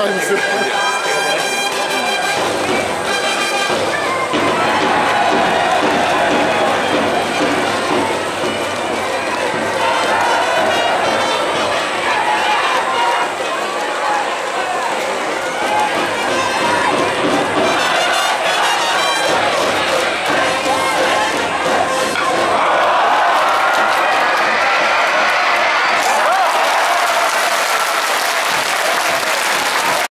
aynısı.